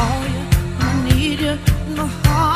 call you, I need you, my heart.